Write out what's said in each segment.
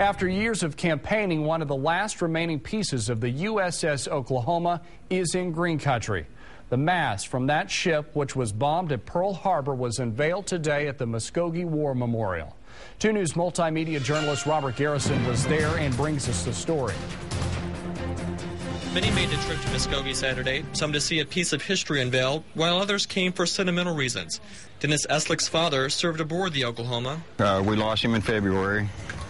After years of campaigning, one of the last remaining pieces of the USS Oklahoma is in green country. The mast from that ship, which was bombed at Pearl Harbor, was unveiled today at the Muskogee War Memorial. 2 News multimedia journalist Robert Garrison was there and brings us the story. Many made the trip to Muskogee Saturday, some to see a piece of history unveiled, while others came for sentimental reasons. Dennis Eslick's father served aboard the Oklahoma. Uh, we lost him in February.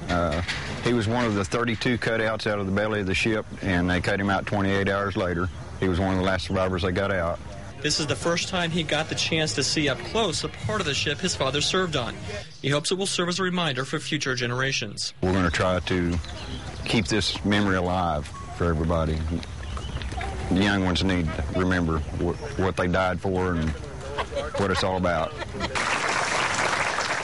Uh, he was one of the 32 cutouts out of the belly of the ship, and they cut him out 28 hours later. He was one of the last survivors they got out. This is the first time he got the chance to see up close a part of the ship his father served on. He hopes it will serve as a reminder for future generations. We're going to try to keep this memory alive for everybody. The young ones need to remember what, what they died for and what it's all about.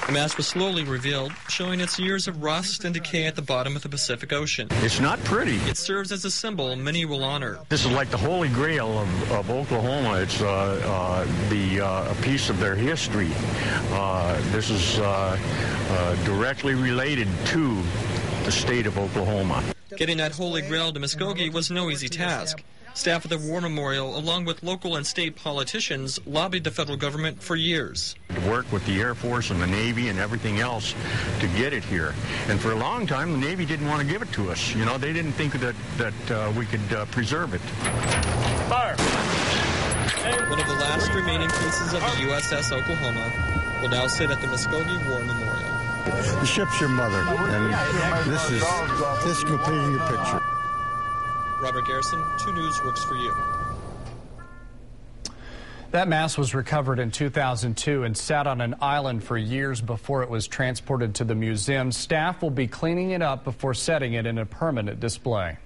The mast was slowly revealed, showing its years of rust and decay at the bottom of the Pacific Ocean. It's not pretty. It serves as a symbol many will honor. This is like the holy grail of, of Oklahoma. It's uh, uh, the uh, a piece of their history. Uh, this is uh, uh, directly related to the state of Oklahoma. Getting that holy grail to Muskogee was no easy task. Staff at the War Memorial, along with local and state politicians, lobbied the federal government for years. To work with the Air Force and the Navy and everything else to get it here. And for a long time, the Navy didn't want to give it to us. You know, they didn't think that, that uh, we could uh, preserve it. Fire! One of the last remaining pieces of the USS Oklahoma will now sit at the Muskogee War Memorial. The ship's your mother, and this is this completing your picture. Robert Garrison, 2 News works for you. That mast was recovered in 2002 and sat on an island for years before it was transported to the museum. Staff will be cleaning it up before setting it in a permanent display.